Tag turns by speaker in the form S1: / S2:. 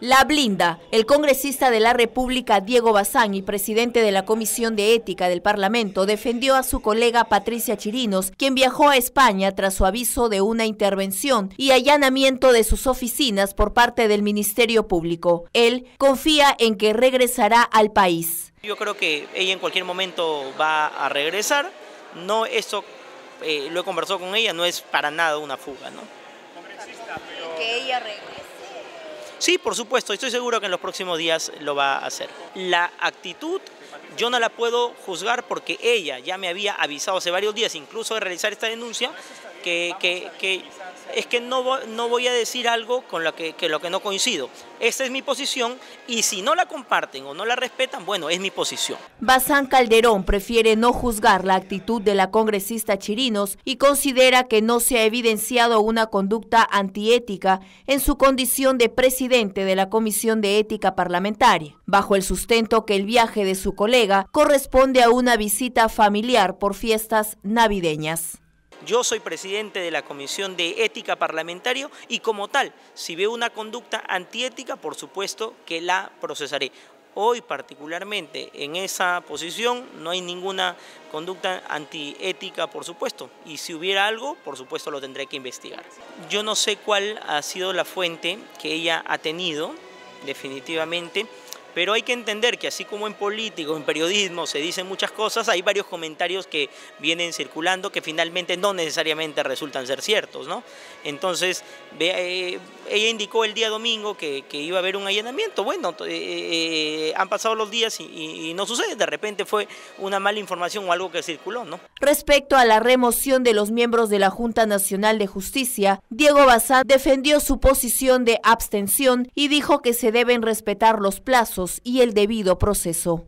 S1: La Blinda, el congresista de la República Diego Bazán y presidente de la Comisión de Ética del Parlamento, defendió a su colega Patricia Chirinos, quien viajó a España tras su aviso de una intervención y allanamiento de sus oficinas por parte del Ministerio Público. Él confía en que regresará al país.
S2: Yo creo que ella en cualquier momento va a regresar. No, eso eh, lo he conversado con ella, no es para nada una fuga, ¿no?
S1: Que ella regrese.
S2: Sí, por supuesto, estoy seguro que en los próximos días lo va a hacer. La actitud yo no la puedo juzgar porque ella ya me había avisado hace varios días, incluso de realizar esta denuncia, que, que, es que no, no voy a decir algo con lo que, lo que no coincido. Esa es mi posición y si no la comparten o no la respetan, bueno, es mi posición.
S1: Bazán Calderón prefiere no juzgar la actitud de la congresista Chirinos y considera que no se ha evidenciado una conducta antiética en su condición de presidente de la Comisión de Ética Parlamentaria, bajo el sustento que el viaje de su colega corresponde a una visita familiar por fiestas navideñas.
S2: Yo soy presidente de la Comisión de Ética Parlamentario y como tal, si veo una conducta antiética, por supuesto que la procesaré. Hoy particularmente en esa posición no hay ninguna conducta antiética, por supuesto, y si hubiera algo, por supuesto lo tendré que investigar. Yo no sé cuál ha sido la fuente que ella ha tenido, definitivamente, pero hay que entender que así como en político, en periodismo se dicen muchas cosas, hay varios comentarios que vienen circulando que finalmente no necesariamente resultan ser ciertos, ¿no? Entonces, eh, ella indicó el día domingo que, iba a haber un allanamiento. Bueno, eh, eh, han pasado los días y, no sucede. De repente fue una mala información o algo que circuló, ¿no?
S1: Respecto a la remoción de los miembros de la Junta Nacional de Justicia, Diego Bazán defendió su posición de abstención y dijo que se deben respetar los plazos y el debido proceso.